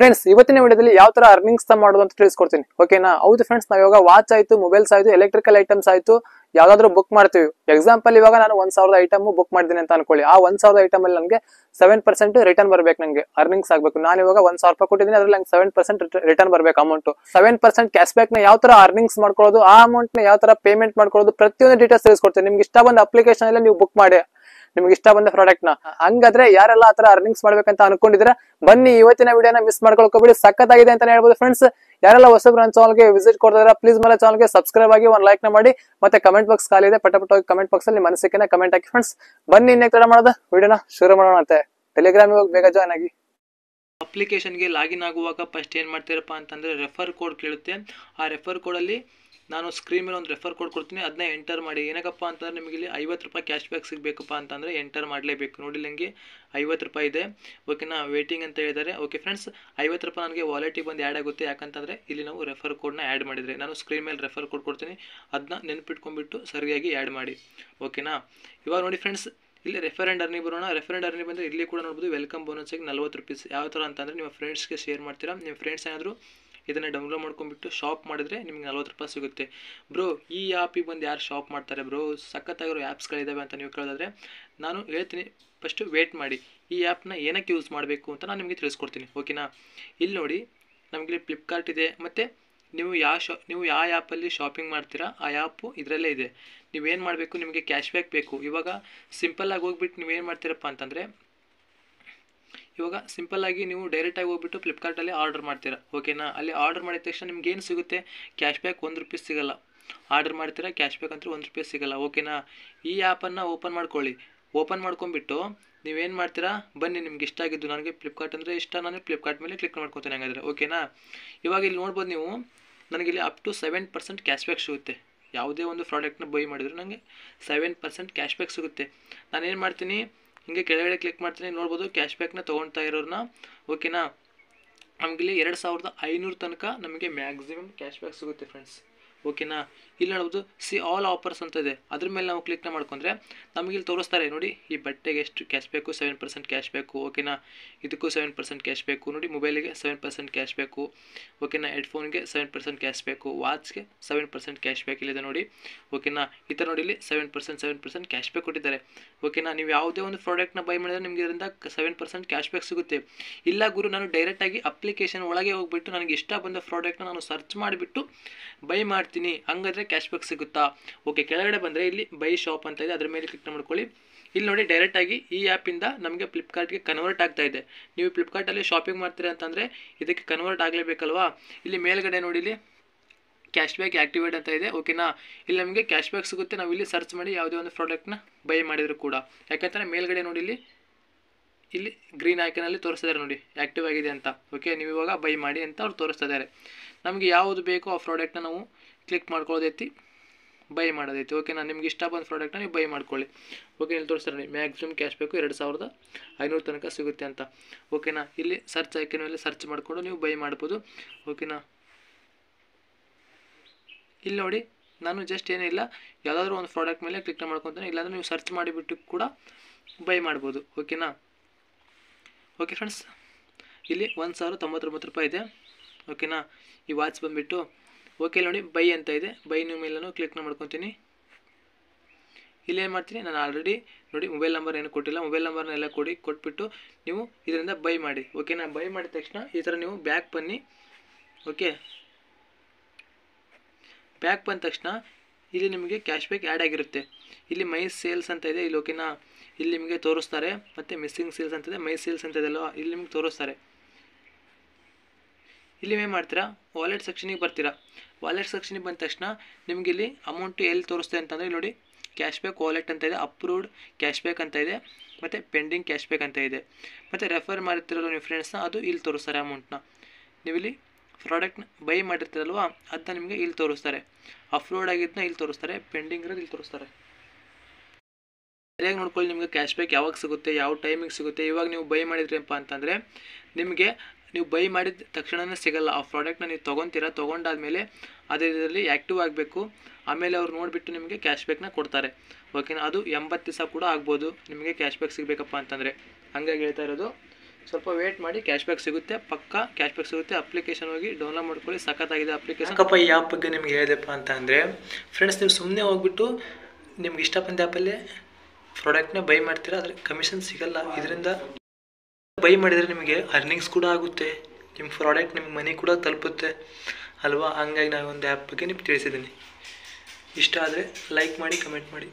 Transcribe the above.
Friends ಇವತ್ತಿನ ವಿಡಿಯೋದಲ್ಲಿ ಯಾವ ತರ ಅರ್ನಿಂಗ್ಸ್ ಮಾಡೋದು ಅಂತ ತಿಳಿಸ್ಕೊಡ್ತೀನಿ. ಓಕೆನಾ ಹೌದು ಫ್ರೆಂಡ್ಸ್ ನಾವು ಇವಾಗ ವಾಚ್ ಆಯ್ತು ಮೊಬೈಲ್ಸ್ ಆಯ್ತು ಎಲೆಕ್ಟ್ರಿಕಲ್ ಐಟಮ್ಸ್ ಆಯ್ತು, ಯಾವ್ದಾದ್ರು ಬುಕ್ ಮಾಡ್ತೀವಿ. ಎಕ್ಸಾಂಪಲ್ ಇವಾಗ ನಾನು ಒಂದ್ ಸಾವಿರದ ಐಟಮ್ ಬುಕ್ ಮಾಡಿದ್ದೀನಿ ಅಂತ ಅನ್ಕೊಳ್ಳಿ. ಆ ಒಂದ್ ಸಾವಿರದ ಐಟಮ್ ಅಲ್ಲಿ ನನಗೆ ಸೆವೆನ್ ಪರ್ಸೆಂಟ್ ರಿಟರ್ನ್ ಬರ್ಬೇಕು ನಂಗೆ ಅರ್ನಿಂಗ್ಸ್ ಆಗಬೇಕು. ನಾನು ಇವಾಗ ಒಂದ್ ಸಾವಿರ ರೂಪಾಯಿ ಕೊಟ್ಟಿದ್ದೀನಿ, ಅದ್ರಲ್ಲಿ ನಂಗೆ ಸೆವೆನ್ ಪರ್ಸೆಂಟ್ ರಿಟರ್ನ್ ಬರ್ಬೇಕು ಅಮೌಂಟ್ ಸೆವೆನ್ ಪರ್ಸೆಂಟ್ ಕ್ಯಾಶ್ ಬ್ಯಾಕ್ನ ಯಾವ ತರ ಅರ್ನಿಂಗ್ಸ್ ಮಾಡ್ಕೊಳ್ಳೋದು, ಆ ಅಮೌಂಟ್ನ ಯಾವ ತರ ಪೇಮೆಂಟ್ ಮಾಡ್ಕೊಳ್ಳೋದು, ಪ್ರತಿಯೊಂದು ಡೀಟೇಲ್ಸ್ ತಿಳಿಸ್ಕೊಡ್ತೀನಿ. ನಿಮ್ಗೆ ಇಷ್ಟ ಬಂದ ಅಪ್ಲಿಕೇಶನ್ ಎಲ್ಲ ನೀವು ಬುಕ್ ಮಾಡಿ. ನಿಮ್ಗೆ ಇಷ್ಟ ಬಂದ ಪ್ರಾಡಕ್ಟ್ನ. ಹಂಗಾದ್ರೆ ಯಾರೆಲ್ಲ ಆತರ ಅರ್ನಿಂಗ್ಸ್ ಮಾಡ್ಬೇಕಂತ ಅನ್ಕೊಂಡಿದ್ರೆ ಬನ್ನಿ ಇವತ್ತಿನ ವಿಡಿಯೋನ ಮಿಸ್ ಮಾಡ್ಕೊಳ್ಕೋಬೇಡಿ. ಆಗಿದೆ ಅಂತ ಹೇಳ್ಬೋದು ಫ್ರೆಂಡ್ಸ್ ಯಾರೆಲ್ಲ ಹೊಸಬ್ರು ನನ್ನ ಚಾನಲ್ಗೆ ವಿಸಿಟ್ ಕೊಡ್ತಾರೆ ಪ್ಲೀಸ್ ಮೇಲೆ ಚಾನಲ್ಗೆ ಸಬ್ಸ್ಕ್ರೈಬ್ ಆಗಿ ಒಂದು ಲೈಕ್ನ ಮಾಡಿ. ಮತ್ತೆ ಕಮೆಂಟ್ ಬಾಕ್ಸ್ ಖಾಲಿ ಇದೆ ಪಟ ಪಟ ಕಮೆಂಟ್ ಬಾಕ್ಸ್ ಅಲ್ಲಿ ಮನಸ್ಸಿಗೆ ಕಮೆಂಟ್ ಹಾಕಿ ಫ್ರೆಂಡ್ಸ್ ಬನ್ನಿ ಇನ್ನೇ ತಡ ಮಾಡೋದು. ವಿಡಿಯೋನ ಶುರು ಮಾಡೋಣ ಅಂತೆ ಟೆಲಿಗ್ರಾಮ್ ಇವಾಗ ಬೇಗ ಜಾಯ್ನ್ ಆಗಿ. ಅಪ್ಲಿಕೇಶನ್ಗೆ ಲಾಗಿನ್ ಆಗುವಾಗ ಫಸ್ಟ್ ಏನು ಮಾಡ್ತೀರಪ್ಪ ಅಂತಂದರೆ ರೆಫರ್ ಕೋಡ್ ಕೇಳುತ್ತೆ. ಆ ರೆಫರ್ ಕೋಡಲ್ಲಿ ನಾನು ಸ್ಕ್ರೀನ್ ಮೇಲೆ ಒಂದು ರೆಫರ್ ಕೋಡ್ ಕೊಡ್ತೀನಿ. ಅದನ್ನ ಎಂಟರ್ ಮಾಡಿ. ಏನಕ್ಕಪ್ಪ ಅಂತಂದ್ರೆ ನಿಮಗೆ ಇಲ್ಲಿ ಐವತ್ತು ರೂಪಾಯಿ ಕ್ಯಾಶ್ ಬ್ಯಾಕ್ ಸಿಗಬೇಕಪ್ಪ ಅಂತಂದರೆ ಎಂಟರ್ ಮಾಡಲೇಬೇಕು. ನೋಡಿ ನನಗೆ ಐವತ್ತು ರೂಪಾಯಿ ಇದೆ. ಓಕೆನಾ ವೇಟಿಂಗ್ ಅಂತ ಹೇಳಿದ್ದಾರೆ. ಓಕೆ ಫ್ರೆಂಡ್ಸ್ ಐವತ್ತು ರೂಪಾಯಿ ನನಗೆ ವಾಲೆಟಿಗೆ ಬಂದು ಆ್ಯಡ್ ಆಗುತ್ತೆ. ಯಾಕಂತಂದರೆ ಇಲ್ಲಿ ನಾವು ರೆಫರ್ ಕೋಡ್ನ ಆ್ಯಡ್ ಮಾಡಿದರೆ. ನಾನು ಸ್ಕ್ರೀನ್ ಮೇಲೆ ರೆಫರ್ ಕೋಡ್ ಕೊಡ್ತೀನಿ. ಅದನ್ನ ನೆನಪಿಟ್ಕೊಂಡ್ಬಿಟ್ಟು ಸರಿಯಾಗಿ ಆ್ಯಡ್ ಮಾಡಿ. ಓಕೆನಾ? ಇವಾಗ ನೋಡಿ ಫ್ರೆಂಡ್ಸ್ ಇಲ್ಲಿ ರೆಫರೆಂಡ್ ಅರ್ನಿ ಬರೋಣ. ರೆಫರೆಂಡ್ ಅರ್ನಿ ಬಂದರೆ ಇಲ್ಲಿ ಕೂಡ ನೋಡ್ಬೋದು ವೆಲ್ಕಮ್ ಬೋನಸ್ ಆಗಿ ನಲ್ವತ್ತು ರುಪೀಸ್ ಯಾವ ಥರ ಅಂತಂದರೆ ನಿಮ್ಮ ಫ್ರೆಂಡ್ಸ್ಗೆ ಶೇರ್ ಮಾಡ್ತೀರಾ. ನಿಮ್ಮ ಫ್ರೆಂಡ್ಸ್ ಏನಾದರೂ ಇದನ್ನು ಡೌನ್ಲೋಡ್ ಮಾಡ್ಕೊಂಬಿಟ್ಟು ಶಾಪ್ ಮಾಡಿದ್ರೆ ನಿಮಗೆ ನಲ್ವತ್ತು ರೂಪಾಯಿ ಸಿಗುತ್ತೆ. ಬ್ರೋ ಈ ಆ್ಯಪಿಗೆ ಬಂದು ಯಾರು ಶಾಪ್ ಮಾಡ್ತಾರೆ ಬ್ರೋ ಸಖತ್ತಾಗಿರೋ ಆ್ಯಪ್ಸ್ಗಳಿದ್ದಾವೆ ಅಂತ ನೀವು ಕೇಳೋದಾದ್ರೆ ನಾನು ಹೇಳ್ತೀನಿ. ಫಸ್ಟು ವೇಟ್ ಮಾಡಿ. ಈ ಆ್ಯಪ್ನ ಏನಕ್ಕೆ ಯೂಸ್ ಮಾಡಬೇಕು ಅಂತ ನಾನು ನಿಮಗೆ ತಿಳಿಸ್ಕೊಡ್ತೀನಿ. ಓಕೆನಾ ಇಲ್ಲಿ ನೋಡಿ ನಮಗೆ ಫ್ಲಿಪ್ಕಾರ್ಟ್ ಇದೆ. ಮತ್ತು ನೀವು ಯಾವ ಶಾ, ನೀವು ಯಾವ ಆ್ಯಪಲ್ಲಿ ಶಾಪಿಂಗ್ ಮಾಡ್ತೀರಾ, ಆ ಆ್ಯಪು ಇದರಲ್ಲೇ ಇದೆ. ನೀವೇನು ಮಾಡಬೇಕು, ನಿಮಗೆ ಕ್ಯಾಶ್ ಬ್ಯಾಕ್ ಬೇಕು. ಇವಾಗ ಸಿಂಪಲ್ಲಾಗಿ ಹೋಗ್ಬಿಟ್ಟು ನೀವೇನು ಮಾಡ್ತೀರಪ್ಪ ಅಂತಂದರೆ, ಇವಾಗ ಸಿಂಪಲ್ಲಾಗಿ ನೀವು ಡೈರೆಕ್ಟಾಗಿ ಹೋಗ್ಬಿಟ್ಟು ಫ್ಲಿಪ್ಕಾರ್ಟಲ್ಲಿ ಆರ್ಡರ್ ಮಾಡ್ತೀರಾ. ಓಕೆನಾ ಅಲ್ಲಿ ಆರ್ಡರ್ ಮಾಡಿದ ತಕ್ಷಣ ನಿಮ್ಗೆ ಏನು ಸಿಗುತ್ತೆ? ಕ್ಯಾಶ್ ಬ್ಯಾಕ್ ಒಂದು ರುಪೀಸ್ ಸಿಗೋಲ್ಲ. ಆರ್ಡರ್ ಮಾಡ್ತೀರಾ ಕ್ಯಾಶ್ ಬ್ಯಾಕ್ ಅಂತೂ ಒಂದು ರೂಪಾಯಿ ಸಿಗೋಲ್ಲ. ಓಕೆನಾ ಈ ಆ್ಯಪನ್ನು ಓಪನ್ ಮಾಡ್ಕೊಳ್ಳಿ. ಓಪನ್ ಮಾಡ್ಕೊಂಬಿಟ್ಟು ನೀವೇನು ಮಾಡ್ತೀರಾ? ಬನ್ನಿ, ನಿಮ್ಗೆ ಇಷ್ಟ ಆಗಿದ್ದು ನನಗೆ ಫ್ಲಿಪ್ಕಾರ್ಟ್ ಅಂದರೆ ಇಷ್ಟ. ನಾನು ಫ್ಲಿಪ್ಕಾರ್ಟ್ ಮೇಲೆ ಕ್ಲಿಕ್ ಮಾಡ್ಕೊತೀನಿ ಹಂಗಾದ್ರೆ ಓಕೆನಾ ಇವಾಗ ಇಲ್ಲಿ ನೋಡ್ಬೋದು ನೀವು, ನನಗೆ ಇಲ್ಲಿ up to seven percent cash back ಸಿಗುತ್ತೆ. ಯಾವುದೇ ಒಂದು ಪ್ರಾಡಕ್ಟ್ನ ಬೈ ಮಾಡಿದ್ರು ನನಗೆ ಸೆವೆನ್ ಪರ್ಸೆಂಟ್ ಕ್ಯಾಶ್ ಬ್ಯಾಕ್ ಸಿಗುತ್ತೆ ನಾನೇನು ಮಾಡ್ತೀನಿ, ಹಿಂಗೆ ಕೆಳಗಡೆ ಕ್ಲಿಕ್ ಮಾಡ್ತೀನಿ, ನೋಡ್ಬೋದು ಕ್ಯಾಶ್ ಬ್ಯಾಕ್ನ ತೊಗೊಳ್ತಾ ಇರೋರನ್ನ ಓಕೆನಾ ನಮಗಿಲ್ಲಿ ಎರಡು ಸಾವಿರದ ಐನೂರು ತನಕ ನಮಗೆ ಮ್ಯಾಕ್ಸಿಮಮ್ ಕ್ಯಾಶ್ ಬ್ಯಾಕ್ ಸಿಗುತ್ತೆ ಫ್ರೆಂಡ್ಸ್ ಓಕೆನಾ ಇಲ್ಲಿ ನೋಡ್ಬೋದು ಸಿ ಆಲ್ ಆಫರ್ಸ್ ಅಂತ ಇದೆ. ಅದ್ರ ಮೇಲೆ ನಾವು ಕ್ಲಿಕ್ನ ಮಾಡ್ಕೊಂಡ್ರೆ ನಮಗೆ ಇಲ್ಲಿ ತೋರಿಸ್ತಾರೆ, ನೋಡಿ, ಈ ಬಟ್ಟೆಗೆ ಎಷ್ಟು ಕ್ಯಾಶ್ ಬೇಕು ಸೆವೆನ್ ಪರ್ಸೆಂಟ್ ಕ್ಯಾಶ್ ಬೇಕು ಓಕೆನಾ ಇದಕ್ಕೂ ಸೆವೆನ್ ಪರ್ಸೆಂಟ್ ಕ್ಯಾಶ್ ಬೇಕು, ನೋಡಿ ಮೊಬೈಲಿಗೆ ಸೆವೆನ್ ಪರ್ಸೆಂಟ್ ಕ್ಯಾಶ್ ಬೇಕು ಓಕೆನಾ ಹೆಡ್ಫೋನ್ಗೆ ಸೆವೆನ್ ಪರ್ಸೆಂಟ್ ಕ್ಯಾಶ್ ಬೇಕು ವಾಚ್ಗೆ ಸೆವೆನ್ ಪರ್ಸೆಂಟ್ ಕ್ಯಾಶ್ ಬ್ಯಾಕ್ ಇಲ್ಲಿದೆ ನೋಡಿ ಓಕೆನಾ ಈ ಥರ ನೋಡಿ, ಇಲ್ಲಿ seven percent seven percent cash back ಕೊಟ್ಟಿದ್ದಾರೆ ಓಕೆನಾ ನೀವು ಯಾವುದೇ ಒಂದು ಪ್ರಾಡಕ್ಟ್ನ ಬೈ ಮಾಡಿದ್ರೆ ನಿಮಗೆ ಇದರಿಂದ ಸೆವೆನ್ ಪರ್ಸೆಂಟ್ ಕ್ಯಾಶ್ ಬ್ಯಾಕ್ ಸಿಗುತ್ತೆ. ಇಲ್ಲ ಗುರು, ನಾನು ಡೈರೆಕ್ಟಾಗಿ ಅಪ್ಲಿಕೇಶನ್ ಒಳಗೆ ಹೋಗ್ಬಿಟ್ಟು, ನನಗೆ ಇಷ್ಟ ಬಂದ ಪ್ರಾಡಕ್ಟ್ನ ನಾನು ಸರ್ಚ್ ಮಾಡಿಬಿಟ್ಟು ಬೈ ಮಾಡ್ತೀನಿ. ಹಂಗಾದ್ರೆ ಕ್ಯಾಶ್ ಬ್ಯಾಕ್ ಸಿಗುತ್ತಾ? ಓಕೆ ಕೆಳಗಡೆ ಬಂದರೆ ಇಲ್ಲಿ ಬೈ ಶಾಪ್ ಅಂತ ಇದೆ, ಅದ್ರ ಮೇಲೆ ಕ್ಲಿಕ್ ಮಾಡ್ಕೊಳ್ಳಿ. ಇಲ್ಲಿ ನೋಡಿ ಡೈರೆಕ್ಟಾಗಿ ಈ ಆ್ಯಪಿಂದ ನಮಗೆ ಫ್ಲಿಪ್ಕಾರ್ಟ್ಗೆ ಕನ್ವರ್ಟ್ ಆಗ್ತಾ ಇದೆ. ನೀವು ಫ್ಲಿಪ್ಕಾರ್ಟಲ್ಲಿ ಶಾಪಿಂಗ್ ಮಾಡ್ತೀರಾ ಅಂತಂದರೆ ಇದಕ್ಕೆ ಕನ್ವರ್ಟ್ ಆಗಲೇಬೇಕಲ್ವಾ? ಇಲ್ಲಿ ಮೇಲ್ಗಡೆ ನೋಡಿ ಇಲ್ಲಿ ಕ್ಯಾಶ್ ಬ್ಯಾಕ್ ಆ್ಯಕ್ಟಿವೇಟ್ ಅಂತ ಇದೆ ಓಕೆನಾ ಇಲ್ಲಿ ನಮಗೆ ಕ್ಯಾಶ್ ಬ್ಯಾಕ್ ಸಿಗುತ್ತೆ, ನಾವು ಇಲ್ಲಿ ಸರ್ಚ್ ಮಾಡಿ ಯಾವುದೇ ಒಂದು ಪ್ರಾಡಕ್ಟ್ನ ಬೈ ಮಾಡಿದರೂ ಕೂಡ. ಯಾಕಂದರೆ ಮೇಲ್ಗಡೆ ನೋಡಿ ಇಲ್ಲಿ ಇಲ್ಲಿ ಗ್ರೀನ್ ಆಯ್ಕೆನಲ್ಲಿ ತೋರಿಸ್ತಿದ್ದಾರೆ ನೋಡಿ ಆ್ಯಕ್ಟಿವ್ ಆಗಿದೆ ಅಂತ. ಓಕೆ ನೀವು ಇವಾಗ ಬೈ ಮಾಡಿ ಅಂತ ಅವ್ರು ತೋರಿಸ್ತಾ ಇದ್ದಾರೆ ನಮಗೆ ಯಾವುದು ಬೇಕೋ ಆ ಪ್ರಾಡಕ್ಟ್ನ ನಾವು ಕ್ಲಿಕ್ ಮಾಡ್ಕೊಳ್ಳೋದೈತಿ ಬೈ ಮಾಡೋದೈತಿ. ಓಕೆನಾ ನಿಮ್ಗೆ ಇಷ್ಟ ಬಂದ ಪ್ರಾಡಕ್ಟ್ನ ನೀವು ಬೈ ಮಾಡ್ಕೊಳ್ಳಿ. ಓಕೆ ಇಲ್ಲಿ ತೋರಿಸ್ತಾರೆ ಮ್ಯಾಕ್ಸಿಮಮ್ ಕ್ಯಾಶ್ ಬೇಕು ಎರಡು ಸಾವಿರದ ಐನೂರು ತನಕ ಸಿಗುತ್ತೆ ಅಂತ. ಓಕೆನಾ ಇಲ್ಲಿ ಸರ್ಚ್ ಐಕನ್ ಮೇಲೆ ಸರ್ಚ್ ಮಾಡಿಕೊಂಡು ನೀವು ಬೈ ಮಾಡ್ಬೋದು. ಓಕೆನಾ ಇಲ್ಲಿ ನೋಡಿ, ನಾನು ಜಸ್ಟ್ ಏನಿಲ್ಲ ಯಾವುದಾದ್ರೂ ಒಂದು ಪ್ರಾಡಕ್ಟ್ ಮೇಲೆ ಕ್ಲಿಕ್ ಮಾಡ್ಕೊತಾನೆ, ಇಲ್ಲಾಂದರೆ ನೀವು ಸರ್ಚ್ ಮಾಡಿಬಿಟ್ಟು ಕೂಡ ಬೈ ಮಾಡ್ಬೋದು. ಓಕೆನಾ ಓಕೆ ಫ್ರೆಂಡ್ಸ್ ಇಲ್ಲಿ ಒಂದು ಸಾವಿರ ತೊಂಬತ್ತೊಂಬತ್ತು ರೂಪಾಯಿ ಇದೆ. ಓಕೆನಾ ಈ ವಾಚ್ ಬಂದುಬಿಟ್ಟು ಓಕೆ ನೋಡಿ, ಬೈ ಅಂತ ಇದೆ. ಬೈ ನಿಮ್ಮ ಮೇಲೂ ಕ್ಲಿಕ್ನ ಮಾಡ್ಕೊತೀನಿ. ಇಲ್ಲೇನು ಮಾಡ್ತೀನಿ? ನಾನು ಆಲ್ರೆಡಿ ನೋಡಿ ಮೊಬೈಲ್ ನಂಬರ್ ಏನು ಕೊಟ್ಟಿಲ್ಲ. ಮೊಬೈಲ್ ನಂಬರ್ನೆಲ್ಲ ಕೊಡಿ, ಕೊಟ್ಬಿಟ್ಟು ನೀವು ಇದರಿಂದ ಬೈ ಮಾಡಿ. ಓಕೆನಾ ಬೈ ಮಾಡಿದ ತಕ್ಷಣ ಈ ಥರ ನೀವು ಬ್ಯಾಕ್ ಬನ್ನಿ. ಓಕೆ ಬ್ಯಾಕ್ ಬಂದ ತಕ್ಷಣ ಇಲ್ಲಿ ನಿಮಗೆ ಕ್ಯಾಶ್ ಬ್ಯಾಕ್ ಆ್ಯಡ್ ಆಗಿರುತ್ತೆ. ಇಲ್ಲಿ ಮೈ ಸೇಲ್ಸ್ ಅಂತ ಇದೆ. ಇಲ್ಲಿ ಓಕೆನಾ ಇಲ್ಲಿ ನಿಮಗೆ ತೋರಿಸ್ತಾರೆ. ಮತ್ತು ಮಿಸ್ಸಿಂಗ್ ಸೇಲ್ಸ್ ಅಂತ ಇದೆ. ಮೈ ಸೇಲ್ಸ್ ಅಂತ ಇದೆ ಅಲ್ವಾ? ಇಲ್ಲಿ ನಿಮ್ಗೆ ತೋರಿಸ್ತಾರೆ. ಇಲ್ಲಿ ಏನು ಮಾಡ್ತೀರಾ? ವಾಲೆಟ್ ಸೆಕ್ಷನಿಗೆ ಬರ್ತೀರಾ. ವಾಲೆಟ್ ಸೆಕ್ಷನಿಗೆ ಬಂದ ತಕ್ಷಣ ನಿಮಗೆ ಇಲ್ಲಿ ಅಮೌಂಟು ಎಲ್ಲಿ ತೋರಿಸ್ತೆ ಅಂತಂದರೆ ಇಲ್ಲಿ ನೋಡಿ ಕ್ಯಾಶ್ ಬ್ಯಾಕ್ ವಾಲೆಟ್ ಅಂತ ಇದೆ ಅಪ್ರೂವ್ಡ್ ಕ್ಯಾಶ್ ಬ್ಯಾಕ್ ಅಂತ ಇದೆ, ಮತ್ತು ಪೆಂಡಿಂಗ್ ಕ್ಯಾಶ್ ಬ್ಯಾಕ್ ಅಂತ ಇದೆ. ಮತ್ತು ರೆಫರ್ ಮಾಡಿರ್ತಿರೋ ನಿಮ್ಮ ಫ್ರೆಂಡ್ಸ್ನ ಅದು ಇಲ್ಲಿ ತೋರಿಸ್ತಾರೆ ಅಮೌಂಟ್ನ ನೀವಿಲ್ಲಿ ಪ್ರಾಡಕ್ಟ್ನ ಬೈ ಮಾಡಿರ್ತೀರಲ್ವ ಅದನ್ನ ನಿಮಗೆ ಇಲ್ಲಿ ತೋರಿಸ್ತಾರೆ. ಅಪ್ಲೋಡ್ ಆಗಿದ್ದನ್ನ ಇಲ್ಲಿ ತೋರಿಸ್ತಾರೆ ಪೆಂಡಿಂಗ್ ಇರೋದು ಇಲ್ಲಿ ತೋರಿಸ್ತಾರೆ. ಸರಿಯಾಗಿ ನೋಡ್ಕೊಳ್ಳಿ ನಿಮಗೆ ಕ್ಯಾಶ್ ಬ್ಯಾಕ್ ಯಾವಾಗ ಸಿಗುತ್ತೆ, ಯಾವ ಟೈಮಿಗೆ ಸಿಗುತ್ತೆ, ಇವಾಗ ನೀವು ಬೈ ಮಾಡಿದ್ರಪ್ಪ ಅಂತಂದರೆ, ನಿಮಗೆ ನೀವು ಬೈ ಮಾಡಿದ ತಕ್ಷಣವೇ ಸಿಗಲ್ಲ. ಆ ಪ್ರಾಡಕ್ಟ್ನ ನೀವು ತೊಗೊತೀರಾ? ತೊಗೊಂಡಾದ್ಮೇಲೆ ಅದೇ ಇದರಲ್ಲಿ ಆ್ಯಕ್ಟಿವ್ ಆಗಬೇಕು. ಆಮೇಲೆ ಅವ್ರು ನೋಡಿಬಿಟ್ಟು ನಿಮಗೆ ಕ್ಯಾಶ್ ಬ್ಯಾಕ್ನ ಕೊಡ್ತಾರೆ. ಓಕೆನಾ ಅದು ಎಂಬತ್ತು ದಿವಸ ಕೂಡ ಆಗ್ಬೋದು. ನಿಮಗೆ ಕ್ಯಾಶ್ ಬ್ಯಾಕ್ ಸಿಗಬೇಕಪ್ಪ ಅಂತಂದರೆ. ಹಂಗಾಗಿ ಹೇಳ್ತಾ ಇರೋದು, ಸ್ವಲ್ಪ ವೇಟ್ ಮಾಡಿ ಕ್ಯಾಶ್ ಬ್ಯಾಕ್ ಸಿಗುತ್ತೆ. ಪಕ್ಕ ಕ್ಯಾಶ್ ಬ್ಯಾಕ್ ಸಿಗುತ್ತೆ. ಅಪ್ಲಿಕೇಶನ್ ಹೋಗಿ ಡೌನ್ಲೋಡ್ ಮಾಡ್ಕೊಳ್ಳಿ. ಸಖತ್ತಾಗಿದೆ ಅಪ್ಲಿಕೇಶನ್ ಯಾಕಪ್ಪ ಈ ಆ್ಯಪ್ ಬಗ್ಗೆ ನಿಮ್ಗೆ ಹೇಳಿದೆಪ್ಪ ಅಂತ ಅಂದರೆ ಫ್ರೆಂಡ್ಸ್ ನೀವು ಸುಮ್ಮನೆ ಹೋಗ್ಬಿಟ್ಟು ನಿಮ್ಗೆ ಇಷ್ಟ ಬಂದ ಆ್ಯಪಲ್ಲೇ ಪ್ರಾಡಕ್ಟ್ನ ಬೈ ಮಾಡ್ತೀರಾ? ಆದರೆ ಕಮಿಷನ್ ಸಿಗಲ್ಲ. ಇದರಿಂದ ಬೈ ಮಾಡಿದರೆ ನಿಮಗೆ ಅರ್ನಿಂಗ್ಸ್ ಕೂಡ ಆಗುತ್ತೆ. ನಿಮ್ಮ ಪ್ರಾಡಕ್ಟ್ ನಿಮ್ಮ ಮನೆ ಕೂಡ ತಲುಪುತ್ತೆ. ಅಲ್ವಾ? ಹಂಗಾಗಿ ನಾನು ಒಂದು ಆ್ಯಪ್ ಬಗ್ಗೆ ನಿಮ್ಗೆ ತಿಳಿಸಿದ್ದೀನಿ. ಇಷ್ಟ ಆದರೆ ಲೈಕ್ ಮಾಡಿ ಕಮೆಂಟ್ ಮಾಡಿ.